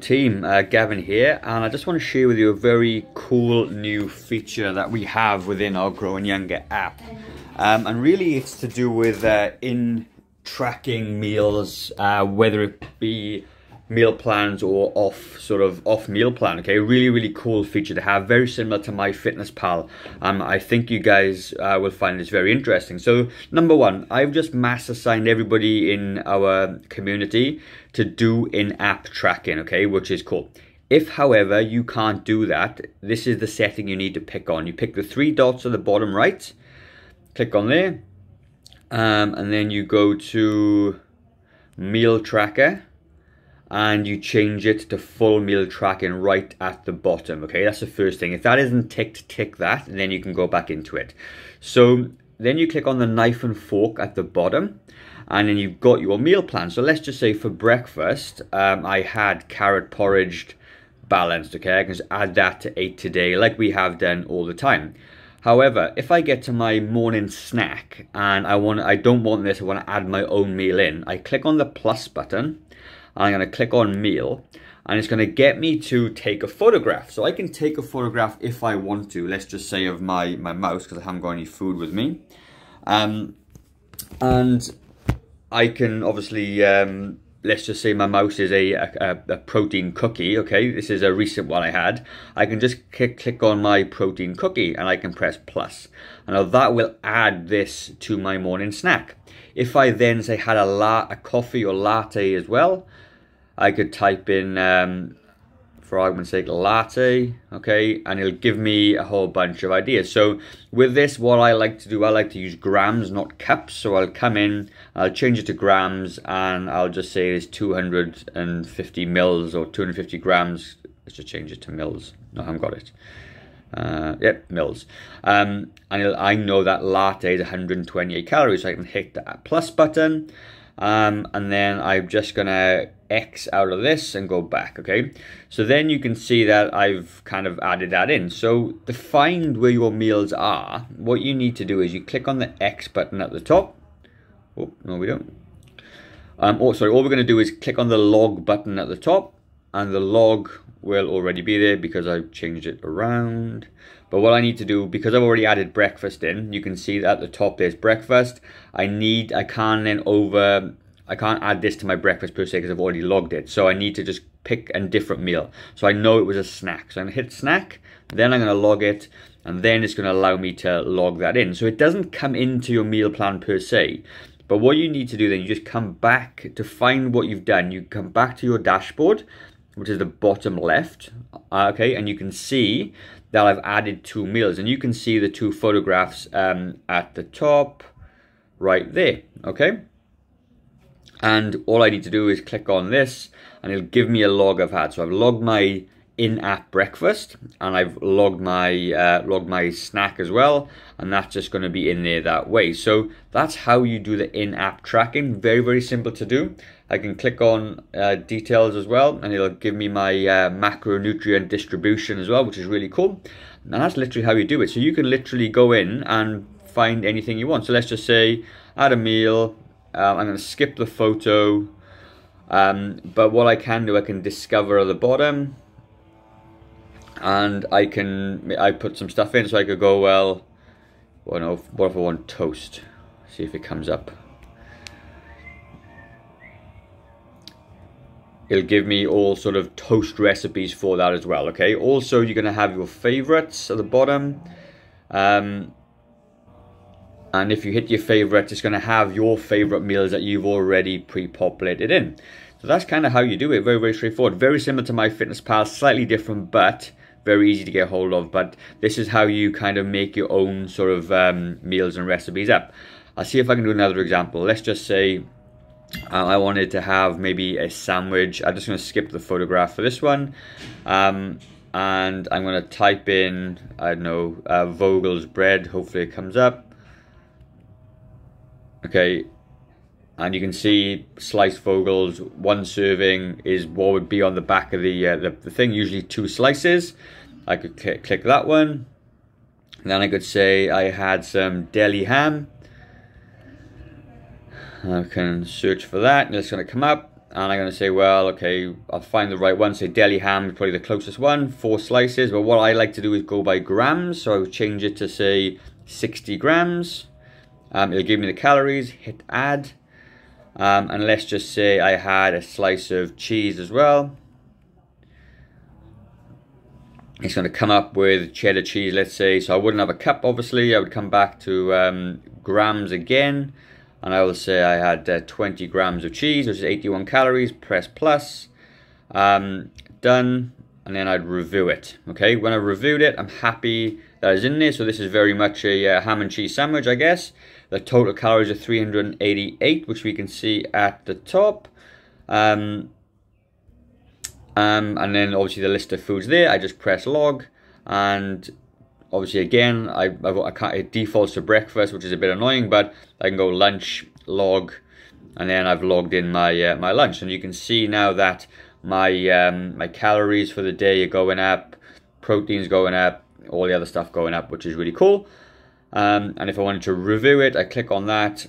Team, uh, Gavin here, and I just want to share with you a very cool new feature that we have within our Growing Younger app. Um, and really it's to do with uh, in tracking meals, uh, whether it be meal plans or off sort of off meal plan okay? Really really cool feature to have very similar to MyFitnessPal. Um i think you guys uh, will find this very interesting. So number one i've just mass assigned everybody in our community to do in-app tracking okay? Which is cool. If however you can't do that this is the setting you need to pick on. You pick the three dots at the bottom right click on there um, and then you go to meal tracker and you change it to full meal tracking right at the bottom okay? That's the first thing. If that isn't ticked tick that and then you can go back into it. So then you click on the knife and fork at the bottom and then you've got your meal plan. So let's just say for breakfast um, I had carrot porridge balanced okay? I can just add that to eight today like we have done all the time. However, if I get to my morning snack and I want I don't want this, I want to add my own meal in, I click on the plus button I'm going to click on meal and it's going to get me to take a photograph. So I can take a photograph if I want to. Let's just say of my, my mouse because I haven't got any food with me. Um, and I can obviously, um, let's just say my mouse is a, a, a, protein cookie, okay? This is a recent one I had. I can just click, click on my protein cookie and I can press plus. And now that will add this to my morning snack. If I then say had a, la a coffee or latte as well, I could type in, um, for argument's sake, latte, okay, and it'll give me a whole bunch of ideas. So with this, what I like to do, I like to use grams, not cups. So I'll come in, I'll change it to grams, and I'll just say it's 250 mils or 250 grams. Let's just change it to mils. No, I haven't got it. Uh, yep, mils. Um, and I know that latte is 128 calories, so I can hit that plus button. Um, and then I'm just gonna X out of this and go back, okay? So then you can see that I've kind of added that in. So to find where your meals are, what you need to do is you click on the X button at the top. Oh, no, we don't. Um, oh, sorry, all we're gonna do is click on the log button at the top and the log will already be there because I've changed it around. But what I need to do, because I've already added breakfast in, you can see that at the top there's breakfast. I need, I can't then over I can't add this to my breakfast per se because I've already logged it. So I need to just pick a different meal. So I know it was a snack. So I'm gonna hit snack, then I'm gonna log it, and then it's gonna allow me to log that in. So it doesn't come into your meal plan per se. But what you need to do then, you just come back to find what you've done. You come back to your dashboard, which is the bottom left, uh, okay, and you can see that I've added two meals. And you can see the two photographs um, at the top, right there, okay? and all I need to do is click on this and it'll give me a log I've had. So I've logged my in-app breakfast and I've logged my uh, logged my snack as well and that's just going to be in there that way. So that's how you do the in-app tracking. Very very simple to do. I can click on uh, details as well and it'll give me my uh, macronutrient distribution as well which is really cool. And that's literally how you do it. So you can literally go in and find anything you want. So let's just say add a meal um, I'm going to skip the photo, um, but what I can do, I can discover at the bottom, and I can, I put some stuff in, so I could go, well, well no, what if I want toast? See if it comes up. It'll give me all sort of toast recipes for that as well, okay? Also, you're going to have your favorites at the bottom. Um, and if you hit your favorite it's going to have your favorite meals that you've already pre-populated in so that's kind of how you do it very very straightforward very similar to MyFitnessPal slightly different but very easy to get hold of but this is how you kind of make your own sort of um, meals and recipes up. I'll see if I can do another example. Let's just say uh, I wanted to have maybe a sandwich. I'm just going to skip the photograph for this one. Um, and I'm going to type in I don't know uh, Vogel's bread. Hopefully it comes up. Okay and you can see sliced Vogels one serving is what would be on the back of the uh, the, the, thing usually two slices I could click, click that one and then I could say I had some deli ham I can search for that and it's going to come up and I'm going to say, well, okay, I'll find the right one. Say deli ham is probably the closest one, four slices. But what I like to do is go by grams. So I would change it to say 60 grams. Um, it'll give me the calories, hit add. Um, and let's just say I had a slice of cheese as well. It's going to come up with cheddar cheese, let's say. So I wouldn't have a cup, obviously. I would come back to um, grams again and I will say I had uh, 20 grams of cheese, which is 81 calories, press plus, um, done, and then I'd review it, okay? When I reviewed it, I'm happy that it's in there, so this is very much a uh, ham and cheese sandwich, I guess. The total calories are 388, which we can see at the top. Um, um, and then obviously the list of foods there, I just press log, and obviously again I, I, can't, it defaults to breakfast which is a bit annoying but I can go lunch log and then I've logged in my uh, my lunch. And you can see now that my um, my calories for the day are going up proteins going up all the other stuff going up which is really cool um, and if I wanted to review it I click on that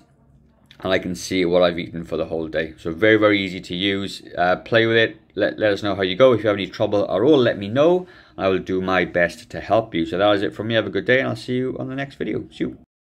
and I can see what I've eaten for the whole day. So very, very easy to use. Uh, play with it. Let, let us know how you go. If you have any trouble at all, let me know. I will do my best to help you. So that is it from me. Have a good day, and I'll see you on the next video. See you.